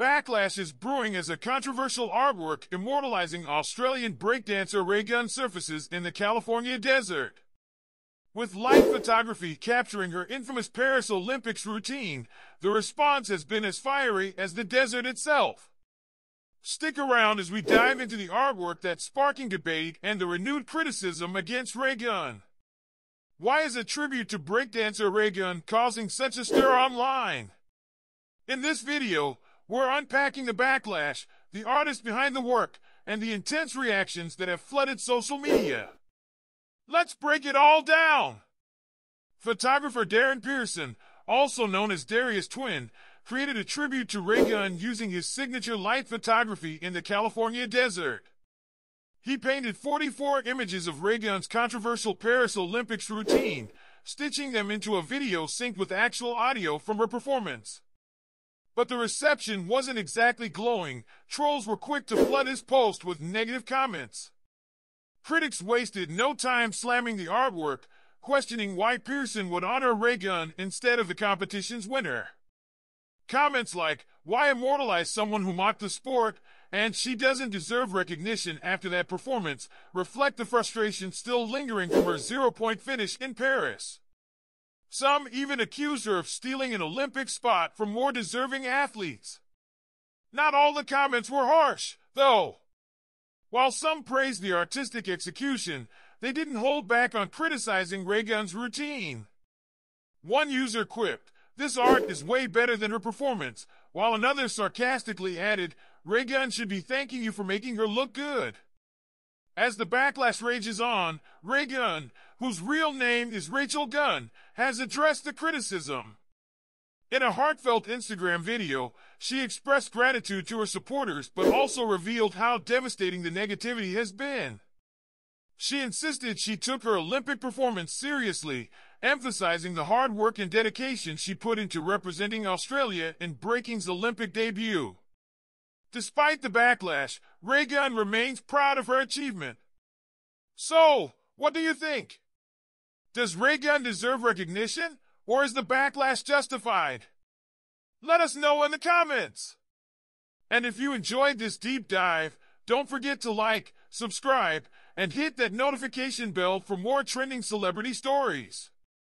Backlash is brewing as a controversial artwork immortalizing Australian breakdancer Raygun surfaces in the California desert. With light photography capturing her infamous Paris Olympics routine, the response has been as fiery as the desert itself. Stick around as we dive into the artwork that's sparking debate and the renewed criticism against Raygun. Why is a tribute to breakdancer Raygun causing such a stir online? In this video, we're unpacking the backlash, the artist behind the work, and the intense reactions that have flooded social media. Let's break it all down! Photographer Darren Pearson, also known as Darius Twin, created a tribute to Raygun using his signature light photography in the California desert. He painted 44 images of Raygun's controversial Paris Olympics routine, stitching them into a video synced with actual audio from her performance. But the reception wasn't exactly glowing. Trolls were quick to flood his post with negative comments. Critics wasted no time slamming the artwork, questioning why Pearson would honor Raygun instead of the competition's winner. Comments like, why immortalize someone who mocked the sport, and she doesn't deserve recognition after that performance, reflect the frustration still lingering from her zero-point finish in Paris. Some even accused her of stealing an Olympic spot from more deserving athletes. Not all the comments were harsh, though. While some praised the artistic execution, they didn't hold back on criticizing Raygun's routine. One user quipped, this art is way better than her performance, while another sarcastically added, Raygun should be thanking you for making her look good. As the backlash rages on, Raygun, whose real name is Rachel Gunn, has addressed the criticism. In a heartfelt Instagram video, she expressed gratitude to her supporters but also revealed how devastating the negativity has been. She insisted she took her Olympic performance seriously, emphasizing the hard work and dedication she put into representing Australia in breaking's Olympic debut. Despite the backlash, Raygun remains proud of her achievement. So, what do you think? Does Raygun deserve recognition, or is the backlash justified? Let us know in the comments! And if you enjoyed this deep dive, don't forget to like, subscribe, and hit that notification bell for more trending celebrity stories.